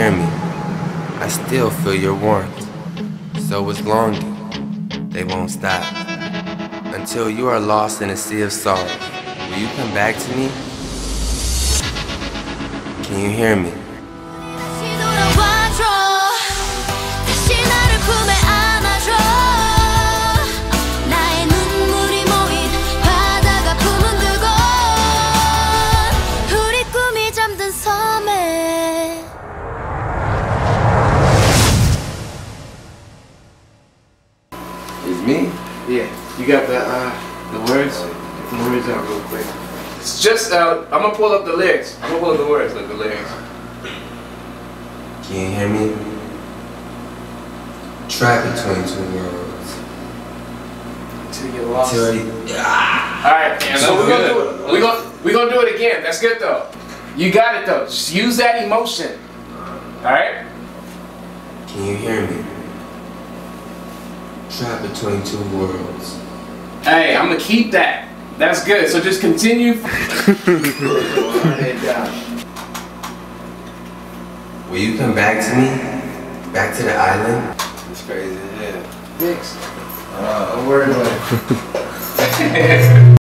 hear me? I still feel your warmth. So is longing. They won't stop. Until you are lost in a sea of sorrow. Will you come back to me? Can you hear me? It's me? Yeah, you got the uh, the words. Get the words out real quick. It's just uh, I'm gonna pull up the lyrics. I'm gonna pull up the words, like the lyrics. Can you hear me? Trapped between two worlds. Till you lost. Till you, All right, so we're gonna do it. We're gonna we're gonna do it again. That's good though. You got it though. Just use that emotion. All right. Can you hear me? Trapped between two worlds. Hey, I'm gonna keep that. That's good. So just continue. Will you come back to me? Back to the island? It's crazy, yeah. Next. Uh, A word.